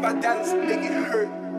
my dance, make it hurt.